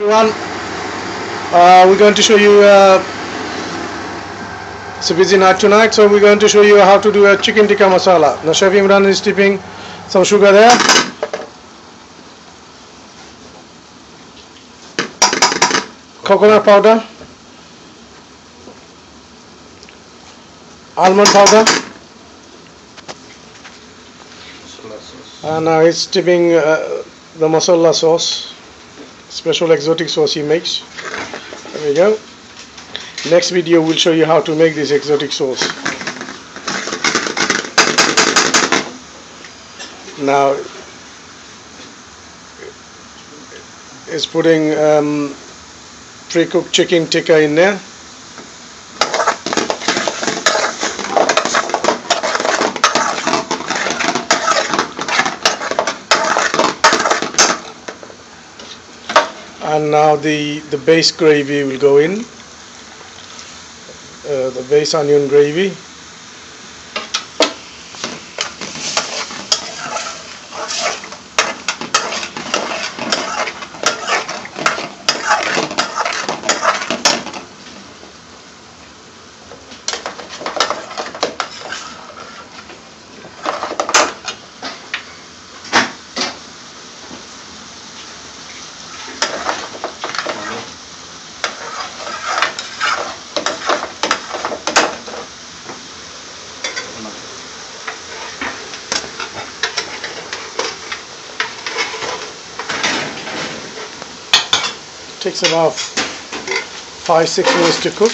everyone. Uh, we're going to show you uh, it's a busy night tonight so we're going to show you how to do a chicken tikka masala. Now chef Imran is dipping some sugar there. Coconut powder. Almond powder. And now he's dipping uh, the masala sauce special exotic sauce he makes. There we go. Next video will show you how to make this exotic sauce. Now is putting um, pre-cooked chicken tikka in there. And now the the base gravy will go in. Uh, the base onion gravy takes about five six minutes to cook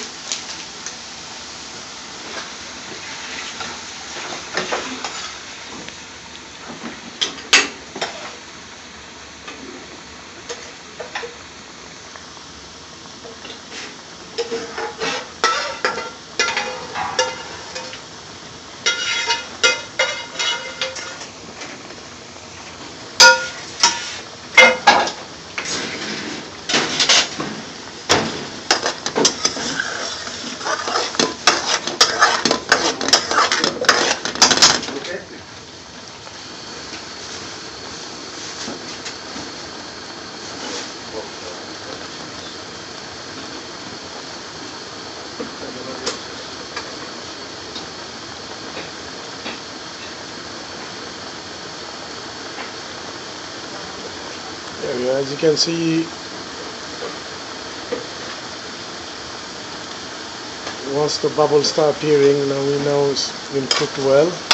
Are. As you can see, once the bubbles start appearing, now we know it's been cooked well.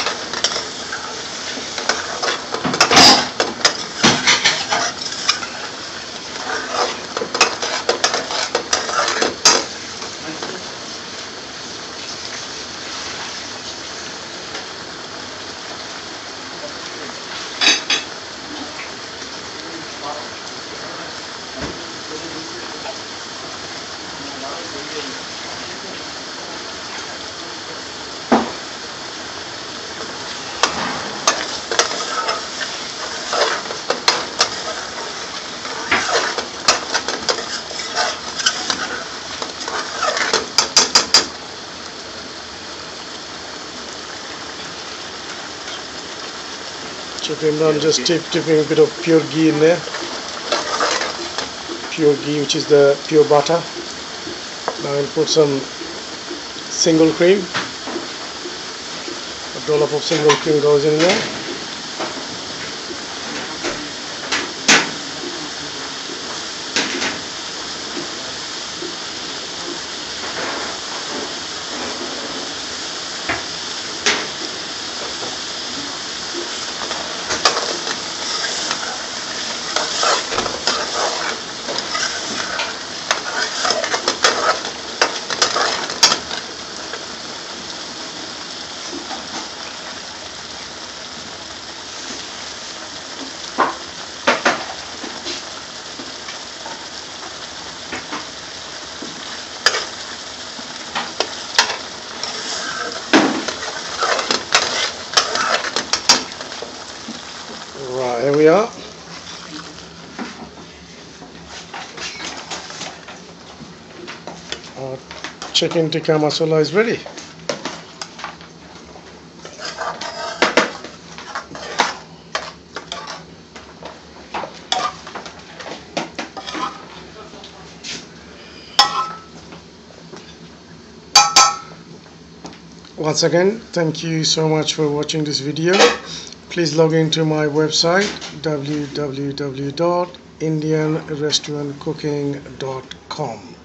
Chef Imran just tip, tipping a bit of pure ghee in there. Pure ghee, which is the pure butter. Now I'll put some single cream. A dollop of single cream goes in there. Right, here we are. Our chicken tikka masala is ready. once again thank you so much for watching this video please log into my website www.indianrestaurantcooking.com